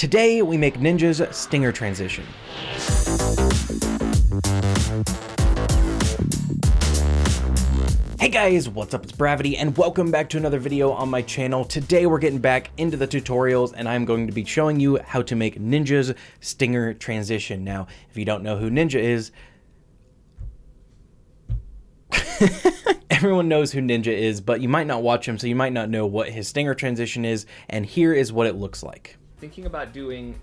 Today we make Ninja's Stinger transition. Hey guys, what's up? It's Bravity and welcome back to another video on my channel. Today we're getting back into the tutorials and I'm going to be showing you how to make Ninja's Stinger transition. Now, if you don't know who Ninja is, everyone knows who Ninja is, but you might not watch him, so you might not know what his Stinger transition is, and here is what it looks like. Thinking about doing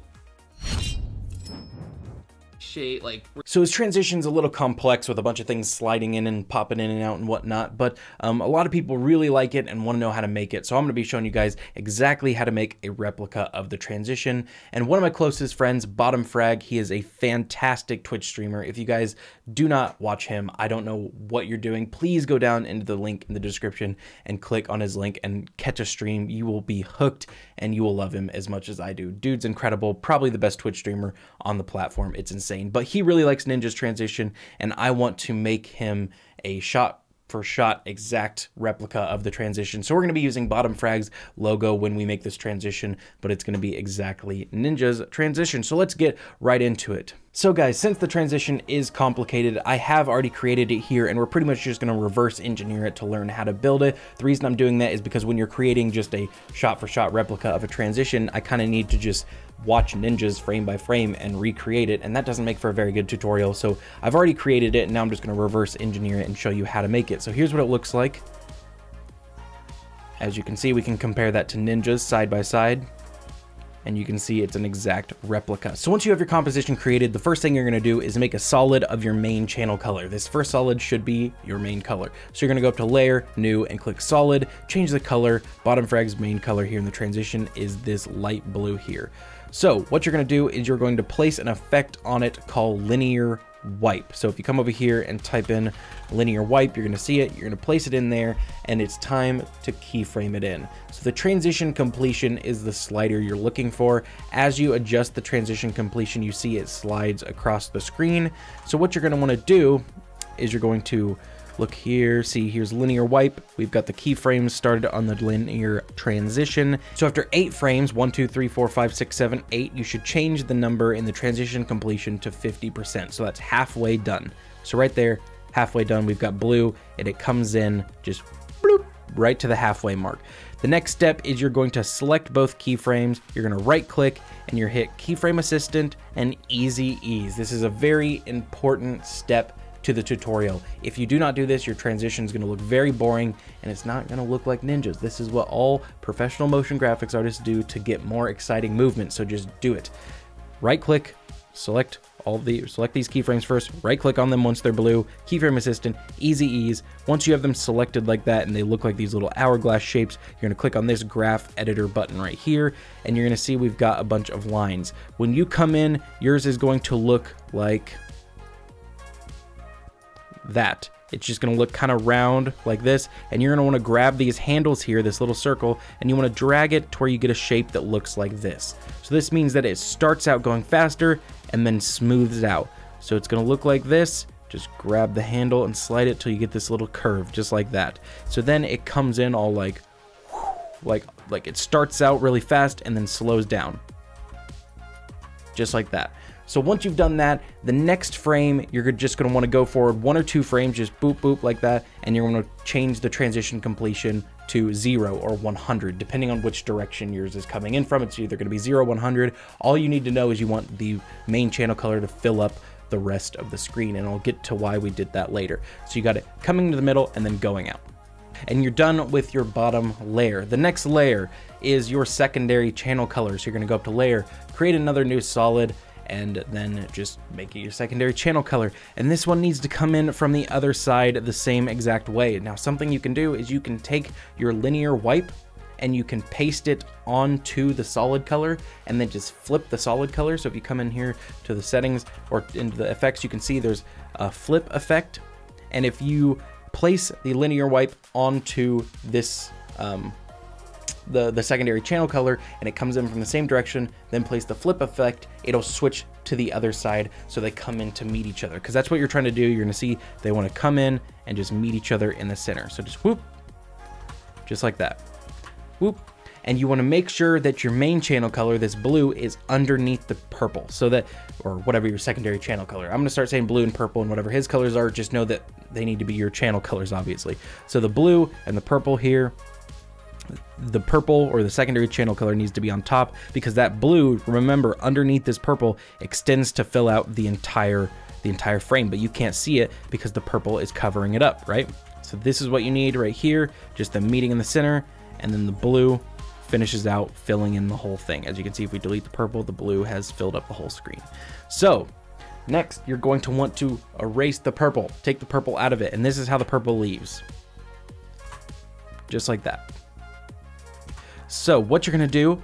shade like So his transition's a little complex with a bunch of things sliding in and popping in and out and whatnot, but um, a lot of people really like it and want to know how to make it. So I'm going to be showing you guys exactly how to make a replica of the transition. And one of my closest friends, Bottom Frag, he is a fantastic Twitch streamer. If you guys do not watch him, I don't know what you're doing. Please go down into the link in the description and click on his link and catch a stream. You will be hooked and you will love him as much as I do. Dude's incredible, probably the best Twitch streamer on the platform. It's insane. But he really likes Ninja's transition, and I want to make him a shot for shot exact replica of the transition. So we're going to be using Bottom Frag's logo when we make this transition, but it's going to be exactly Ninja's transition. So let's get right into it. So guys, since the transition is complicated, I have already created it here and we're pretty much just gonna reverse engineer it to learn how to build it. The reason I'm doing that is because when you're creating just a shot for shot replica of a transition, I kind of need to just watch ninjas frame by frame and recreate it and that doesn't make for a very good tutorial. So I've already created it and now I'm just going to reverse engineer it and show you how to make it. So here's what it looks like. As you can see we can compare that to ninjas side by side and you can see it's an exact replica. So once you have your composition created, the first thing you're gonna do is make a solid of your main channel color. This first solid should be your main color. So you're gonna go up to layer, new, and click solid, change the color. Bottom frag's main color here in the transition is this light blue here. So what you're gonna do is you're going to place an effect on it called linear wipe. So if you come over here and type in linear wipe, you're gonna see it, you're gonna place it in there, and it's time to keyframe it in. So the transition completion is the slider you're looking for. As you adjust the transition completion, you see it slides across the screen. So what you're gonna wanna do is you're going to Look here, see here's linear wipe. We've got the keyframes started on the linear transition. So after eight frames, one, two, three, four, five, six, seven, eight, you should change the number in the transition completion to 50%. So that's halfway done. So right there, halfway done, we've got blue and it comes in just bloop, right to the halfway mark. The next step is you're going to select both keyframes, you're going to right click and you're hit keyframe assistant and easy ease. This is a very important step to the tutorial. If you do not do this, your transition is going to look very boring and it's not going to look like ninjas. This is what all professional motion graphics artists do to get more exciting movement, so just do it. Right click, select all the select these keyframes first, right click on them once they're blue, keyframe assistant, easy ease. Once you have them selected like that and they look like these little hourglass shapes, you're gonna click on this graph editor button right here, and you're gonna see we've got a bunch of lines. When you come in, yours is going to look like that. It's just gonna look kind of round like this, and you're gonna wanna grab these handles here, this little circle, and you wanna drag it to where you get a shape that looks like this. So this means that it starts out going faster and then smooths out. So it's gonna look like this, just grab the handle and slide it till you get this little curve, just like that. So then it comes in all like, like, like it starts out really fast and then slows down. Just like that. So once you've done that, the next frame, you're just gonna wanna go forward one or two frames, just boop, boop like that, and you're gonna change the transition completion to zero or 100, depending on which direction yours is coming in from. It's either gonna be zero, 100. All you need to know is you want the main channel color to fill up the rest of the screen, and I'll get to why we did that later. So you got it coming to the middle and then going out and you're done with your bottom layer. The next layer is your secondary channel color. So you're gonna go up to layer, create another new solid, and then just make it your secondary channel color. And this one needs to come in from the other side the same exact way. Now something you can do is you can take your linear wipe and you can paste it onto the solid color and then just flip the solid color. So if you come in here to the settings or into the effects, you can see there's a flip effect. And if you place the linear wipe onto this um, the, the secondary channel color and it comes in from the same direction, then place the flip effect, it'll switch to the other side so they come in to meet each other. Because that's what you're trying to do. You're gonna see they wanna come in and just meet each other in the center. So just whoop, just like that. Whoop. and you want to make sure that your main channel color, this blue, is underneath the purple, so that, or whatever your secondary channel color. I'm to start saying blue and purple and whatever his colors are, just know that they need to be your channel colors, obviously. So the blue and the purple here, the purple or the secondary channel color needs to be on top because that blue, remember, underneath this purple extends to fill out the entire the entire frame, but you can't see it because the purple is covering it up, right? So this is what you need right here, just the meeting in the center, and then the blue finishes out filling in the whole thing. As you can see, if we delete the purple, the blue has filled up the whole screen. So next, you're going to want to erase the purple, take the purple out of it, and this is how the purple leaves. Just like that. So what you're gonna do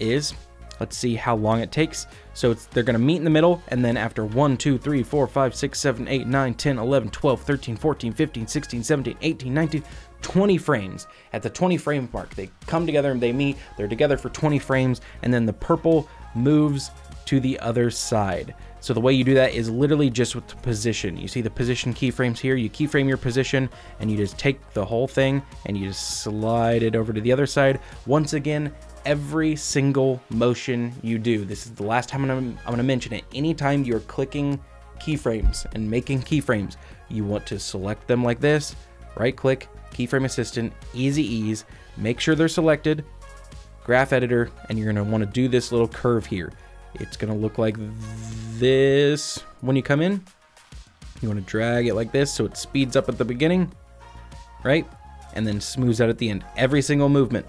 is, let's see how long it takes. So they're gonna meet in the middle, and then after 1, 2, 3, 4, 5, 6, 7, 8, 9, 10, 11, 12, 13, 14, 15, 16, 17, 18, 19, 20 frames. At the 20 frame mark, they come together and they meet, they're together for 20 frames, and then the purple moves to the other side. So the way you do that is literally just with the position. You see the position keyframes here, you keyframe your position and you just take the whole thing and you just slide it over to the other side. Once again, every single motion you do, this is the last time I'm I'm gonna mention it, anytime you're clicking keyframes and making keyframes, you want to select them like this, right click, keyframe assistant, easy ease, make sure they're selected, graph editor, and you're gonna wanna do this little curve here. It's gonna look like this when you come in. You wanna drag it like this so it speeds up at the beginning, right? And then smooths out at the end. Every single movement.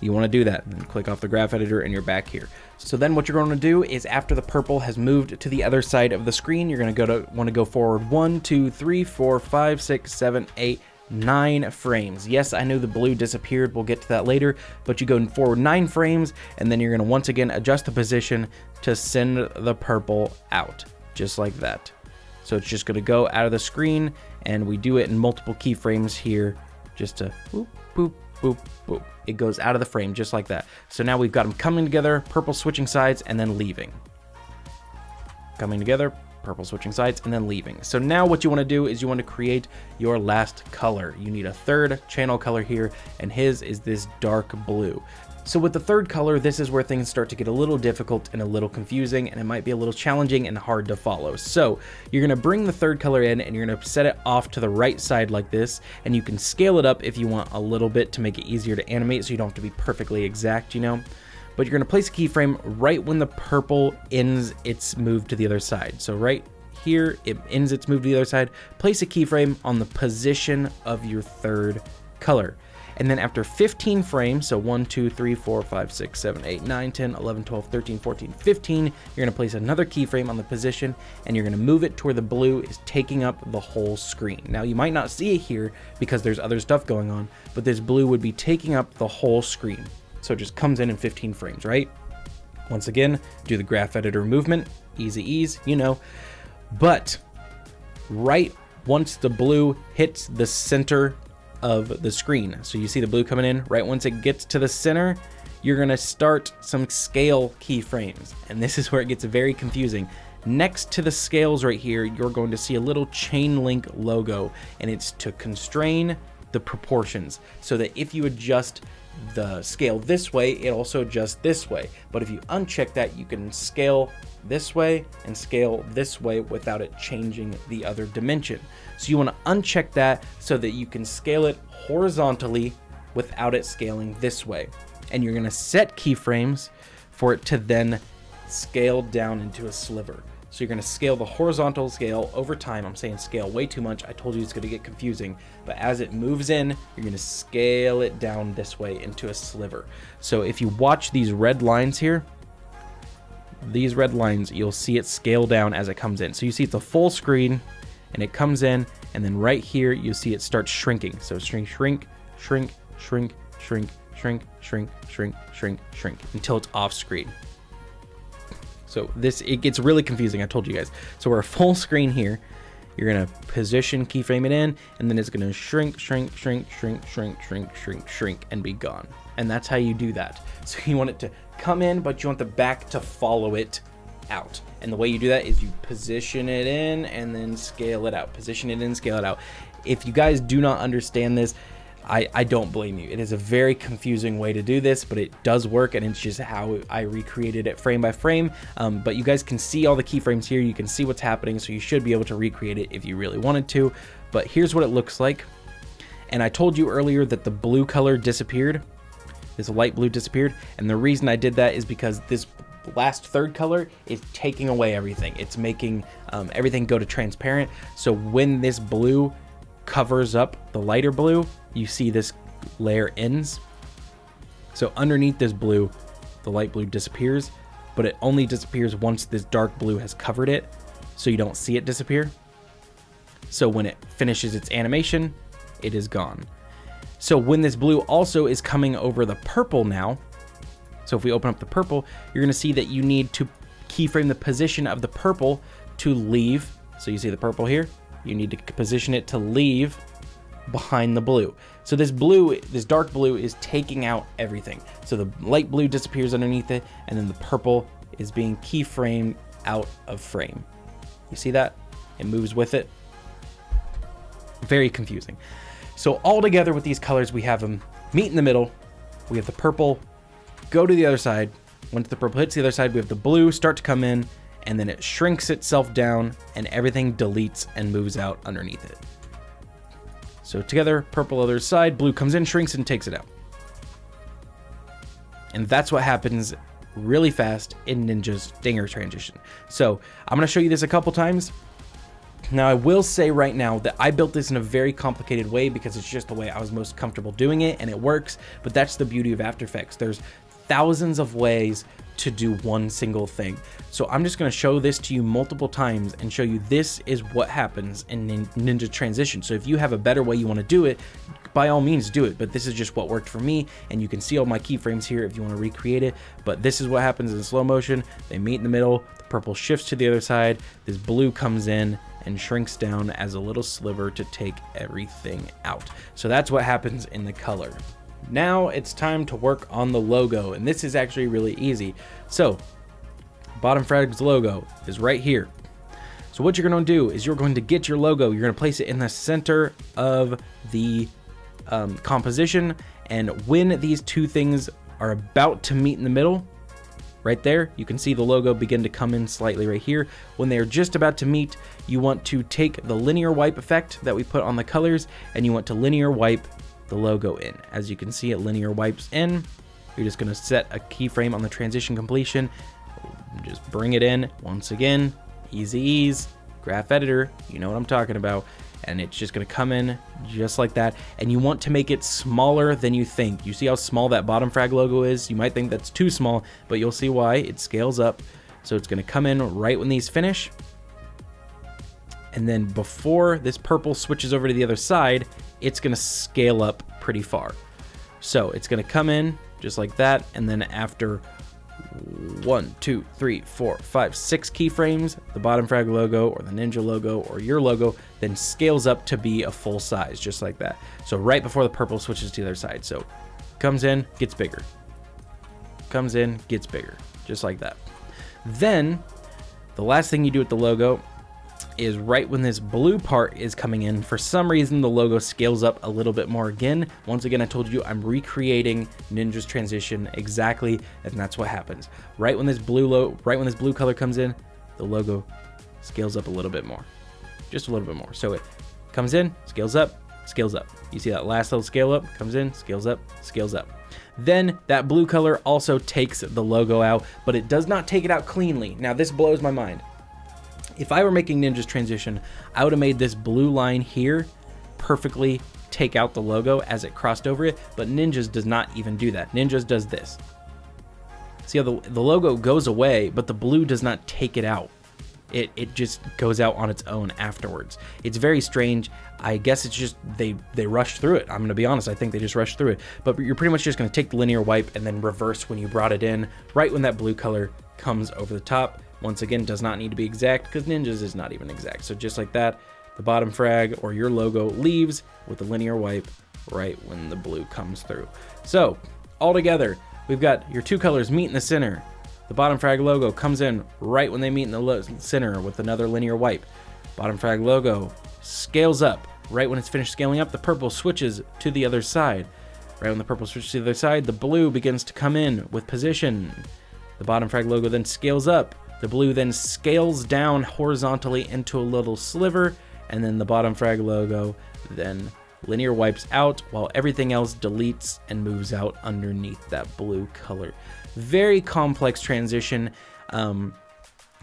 You wanna do that. And click off the graph editor and you're back here. So then what you're gonna do is after the purple has moved to the other side of the screen, you're gonna go to wanna go forward one, two, three, four, five, six, seven, eight, nine frames. Yes, I know the blue disappeared. We'll get to that later, but you go forward nine frames and then you're to once again adjust the position to send the purple out just like that. So it's just to go out of the screen and we do it in multiple keyframes here just to boop, boop, boop, boop. It goes out of the frame just like that. So now we've got them coming together, purple switching sides and then leaving. Coming together, purple switching sides, and then leaving. So now what you want to do is you want to create your last color. You need a third channel color here, and his is this dark blue. So with the third color, this is where things start to get a little difficult and a little confusing, and it might be a little challenging and hard to follow. So you're gonna bring the third color in and you're gonna set it off to the right side like this, and you can scale it up if you want a little bit to make it easier to animate so you don't have to be perfectly exact, you know? But you're to place a keyframe right when the purple ends its move to the other side. So right here, it ends its move to the other side. Place a keyframe on the position of your third color. And then after 15 frames, so 1, 2, 3, 4, 5, 6, 7, 8, 9, 10, 11, 12, 13, 14, 15, you're to place another keyframe on the position and you're to move it to where the blue is taking up the whole screen. Now you might not see it here because there's other stuff going on, but this blue would be taking up the whole screen. So it just comes in in 15 frames, right? Once again, do the graph editor movement, easy ease, you know. But right once the blue hits the center of the screen, so you see the blue coming in, right once it gets to the center, you're gonna start some scale keyframes. And this is where it gets very confusing. Next to the scales right here, you're going to see a little chain link logo, and it's to constrain the proportions so that if you adjust the scale this way, it also adjusts this way. But if you uncheck that, you can scale this way and scale this way without it changing the other dimension. So you want to uncheck that so that you can scale it horizontally without it scaling this way. And you're going to set keyframes for it to then scale down into a sliver. So you're to scale the horizontal scale over time. I'm saying scale way too much. I told you it's to get confusing. But as it moves in, you're to scale it down this way into a sliver. So if you watch these red lines here, these red lines, you'll see it scale down as it comes in. So you see it's a full screen and it comes in and then right here you see it starts shrinking. So shrink, shrink, shrink, shrink, shrink, shrink, shrink, shrink, shrink, shrink until it's off screen. So this, it gets really confusing, I told you guys. So we're full screen here. You're gonna position, keyframe it in, and then it's gonna shrink, shrink, shrink, shrink, shrink, shrink, shrink, shrink, and be gone. And that's how you do that. So you want it to come in, but you want the back to follow it out. And the way you do that is you position it in and then scale it out. Position it in, scale it out. If you guys do not understand this, I, I don't blame you. It is a very confusing way to do this, but it does work, and it's just how I recreated it frame by frame. Um, but you guys can see all the keyframes here. You can see what's happening, so you should be able to recreate it if you really wanted to. But here's what it looks like. And I told you earlier that the blue color disappeared. This light blue disappeared. And the reason I did that is because this last third color is taking away everything. It's making um, everything go to transparent. So when this blue covers up the lighter blue, you see this layer ends. So underneath this blue, the light blue disappears, but it only disappears once this dark blue has covered it, so you don't see it disappear. So when it finishes its animation, it is gone. So when this blue also is coming over the purple now, so if we open up the purple, you're gonna see that you need to keyframe the position of the purple to leave. So you see the purple here, you need to position it to leave behind the blue. So this blue, this dark blue is taking out everything. So the light blue disappears underneath it and then the purple is being keyframed out of frame. You see that? It moves with it. Very confusing. So all together with these colors, we have them meet in the middle. We have the purple go to the other side. Once the purple hits the other side, we have the blue start to come in and then it shrinks itself down and everything deletes and moves out underneath it. So together, purple other side, blue comes in, shrinks, and takes it out. And that's what happens really fast in Ninja's Stinger transition. So I'm gonna show you this a couple times. Now I will say right now that I built this in a very complicated way because it's just the way I was most comfortable doing it and it works, but that's the beauty of After Effects. There's thousands of ways to do one single thing. So I'm just going to show this to you multiple times and show you this is what happens in Ninja Transition. So if you have a better way you want to do it, by all means do it, but this is just what worked for me and you can see all my keyframes here if you want to recreate it, but this is what happens in slow motion. They meet in the middle, the purple shifts to the other side, this blue comes in and shrinks down as a little sliver to take everything out. So that's what happens in the color. Now it's time to work on the logo, and this is actually really easy. So, Bottom Frag's logo is right here. So what you're going to do is you're going to get your logo, you're going to place it in the center of the um, composition, and when these two things are about to meet in the middle, right there, you can see the logo begin to come in slightly right here. When they are just about to meet, you want to take the linear wipe effect that we put on the colors, and you want to linear wipe the logo in. As you can see, it linear wipes in. You're just gonna set a keyframe on the transition completion. Just bring it in once again, easy ease, graph editor, you know what I'm talking about. And it's just gonna come in just like that. And you want to make it smaller than you think. You see how small that bottom frag logo is? You might think that's too small, but you'll see why. It scales up. So it's gonna come in right when these finish. And then before this purple switches over to the other side, it's going to scale up pretty far. So it's going to come in just like that. And then after one, two, three, four, five, six keyframes, the bottom frag logo or the Ninja logo or your logo then scales up to be a full size, just like that. So right before the purple switches to the other side. So comes in, gets bigger. Comes in, gets bigger, just like that. Then the last thing you do with the logo is right when this blue part is coming in. For some reason, the logo scales up a little bit more again. Once again, I told you I'm recreating Ninja's transition exactly, and that's what happens. Right when this blue lo right when this blue color comes in, the logo scales up a little bit more, just a little bit more. So it comes in, scales up, scales up. You see that last little scale up, comes in, scales up, scales up. Then that blue color also takes the logo out, but it does not take it out cleanly. Now this blows my mind. If I were making Ninja's transition, I would have made this blue line here perfectly take out the logo as it crossed over it, but Ninja's does not even do that. Ninja's does this. See how the, the logo goes away, but the blue does not take it out. It, it just goes out on its own afterwards. It's very strange. I guess it's just they they rushed through it. I'm gonna be honest. I think they just rushed through it. But you're pretty much just gonna take the linear wipe and then reverse when you brought it in, right when that blue color comes over the top. Once again, does not need to be exact because Ninja's is not even exact. So just like that, the bottom frag or your logo leaves with the linear wipe right when the blue comes through. So all together, we've got your two colors meet in the center. The bottom frag logo comes in right when they meet in the center with another linear wipe. Bottom frag logo scales up, Right when it's finished scaling up, the purple switches to the other side. Right when the purple switches to the other side, the blue begins to come in with position. The bottom frag logo then scales up. The blue then scales down horizontally into a little sliver, and then the bottom frag logo then linear wipes out while everything else deletes and moves out underneath that blue color. Very complex transition. Um,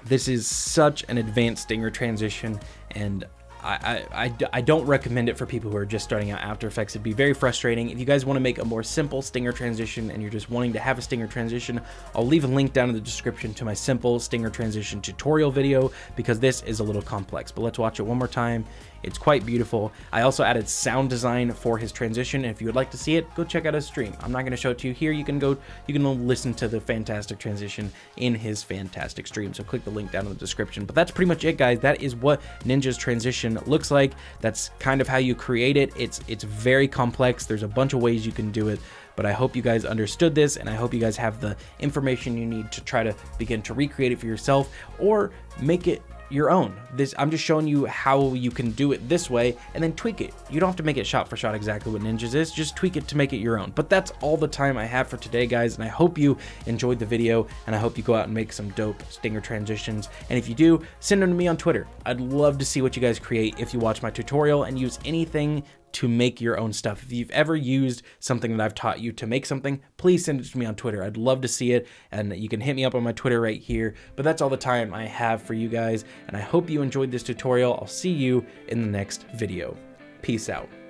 this is such an advanced Stinger transition, and I, I, I, don't recommend it for people who are just starting out After Effects. It'd be very frustrating. If you guys want to make a more simple Stinger transition and you're just wanting to have a Stinger transition, I'll leave a link down in the description to my simple Stinger transition tutorial video because this is a little complex. But let's watch it one more time. It's quite beautiful. I also added sound design for his transition. If you would like to see it, go check out his stream. I'm not going to show it to you here. You can go, you can listen to the fantastic transition in his fantastic stream. So click the link down in the description. But that's pretty much it, guys. That is what Ninja's transition looks like. That's kind of how you create it. It's it's very complex. There's a bunch of ways you can do it but I hope you guys understood this and I hope you guys have the information you need to try to begin to recreate it for yourself or make it your own. This I'm just showing you how you can do it this way and then tweak it. You don't have to make it shot for shot exactly what Ninjas is, just tweak it to make it your own. But that's all the time I have for today, guys, and I hope you enjoyed the video and I hope you go out and make some dope Stinger transitions. And if you do, send them to me on Twitter. I'd love to see what you guys create if you watch my tutorial and use anything to make your own stuff. If you've ever used something that I've taught you to make something, please send it to me on Twitter. I'd love to see it, and you can hit me up on my Twitter right here. But that's all the time I have for you guys, and I hope you enjoyed this tutorial. I'll see you in the next video. Peace out.